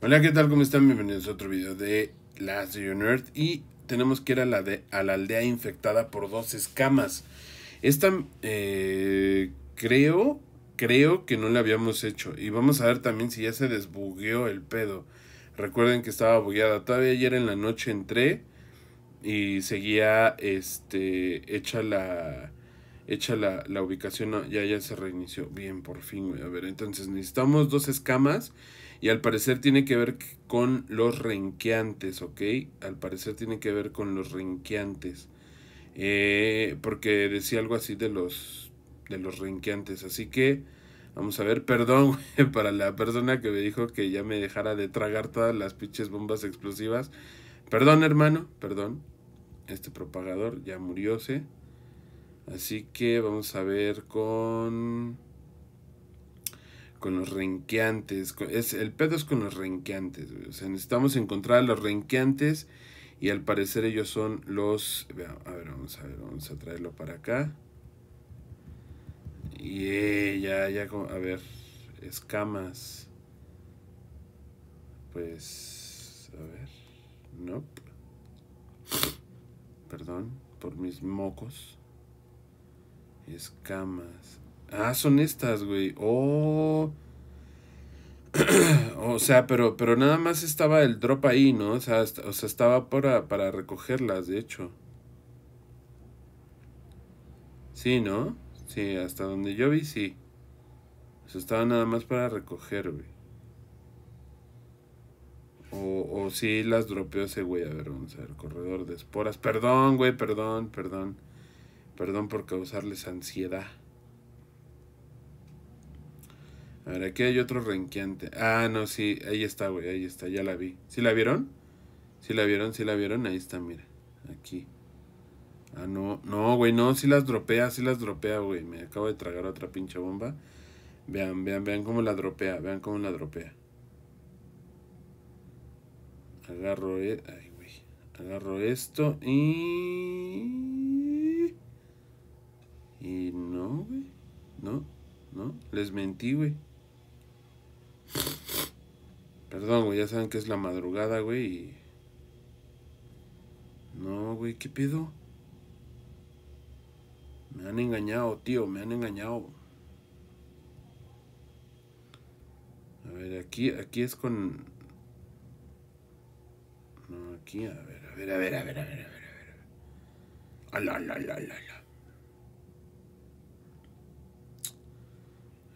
Hola, ¿qué tal? ¿Cómo están? Bienvenidos a otro video de Last Nerd y tenemos que ir a la, de, a la aldea infectada por dos escamas. Esta eh, creo, creo que no la habíamos hecho y vamos a ver también si ya se desbugueó el pedo. Recuerden que estaba bugueada. Todavía ayer en la noche entré y seguía este hecha la hecha la, la ubicación. ya, ya se reinició. Bien, por fin. A ver, entonces necesitamos dos escamas y al parecer tiene que ver con los renqueantes, ¿ok? Al parecer tiene que ver con los renqueantes. Eh, porque decía algo así de los, de los renqueantes. Así que vamos a ver, perdón para la persona que me dijo que ya me dejara de tragar todas las pinches bombas explosivas. Perdón, hermano, perdón. Este propagador ya murióse. Así que vamos a ver con con los renqueantes. Es, el pedo es con los renqueantes. O sea, necesitamos encontrar a los renqueantes. Y al parecer ellos son los... A ver, vamos a ver, vamos a traerlo para acá. Y eh, ya, ya, a ver, escamas. Pues, a ver, no. Perdón por mis mocos. Escamas. Ah, son estas, güey. Oh. o sea, pero, pero nada más estaba el drop ahí, ¿no? O sea, o sea estaba para, para recogerlas, de hecho. Sí, ¿no? Sí, hasta donde yo vi, sí. O sea, estaba nada más para recoger, güey. O, o sí las dropeó ese güey. A ver, vamos a ver. Corredor de esporas. Perdón, güey, perdón, perdón. Perdón por causarles ansiedad. A ver, aquí hay otro renqueante. Ah, no, sí, ahí está, güey, ahí está, ya la vi. ¿Sí la vieron? ¿Sí la vieron? ¿Sí la vieron? Ahí está, mira. Aquí. Ah, no, no, güey, no, sí las dropea, sí las dropea, güey. Me acabo de tragar otra pinche bomba. Vean, vean, vean cómo la dropea, vean cómo la dropea. Agarro, e ay, güey. Agarro esto y... Y no, güey. No, no, les mentí, güey. Perdón, güey, ya saben que es la madrugada, güey. No, güey, ¿qué pedo? Me han engañado, tío, me han engañado. A ver, aquí, aquí es con... No, aquí, a ver, a ver, a ver, a ver, a ver, a ver, a ver. Ala, ala, ala, ala.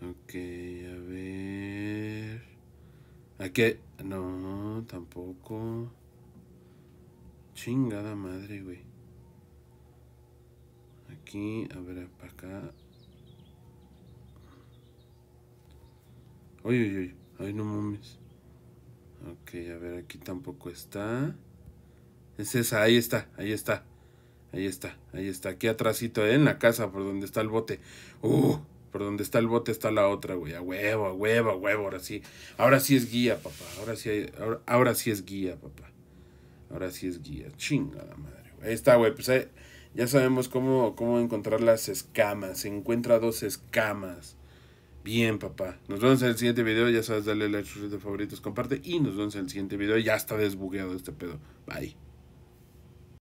Ok, a ver. Aquí. No, tampoco. Chingada madre, güey. Aquí, a ver, para acá. Uy, uy, uy. Ay, no mames. Ok, a ver, aquí tampoco está. Es esa, ahí está, ahí está. Ahí está, ahí está. Aquí atrásito, ¿eh? en la casa por donde está el bote. Uh, por donde está el bote está la otra, güey. A huevo, a huevo, a huevo. Ahora sí. Ahora sí es guía, papá. Ahora sí, ahora, sí es guía, papá. Ahora sí es guía. Chingada madre, güey. Ahí está, güey. Pues ya sabemos cómo, cómo encontrar las escamas. Se encuentra dos escamas. Bien, papá. Nos vemos en el siguiente video. Ya sabes, dale like, de favoritos, comparte. Y nos vemos en el siguiente video. Ya está desbugueado este pedo. Bye.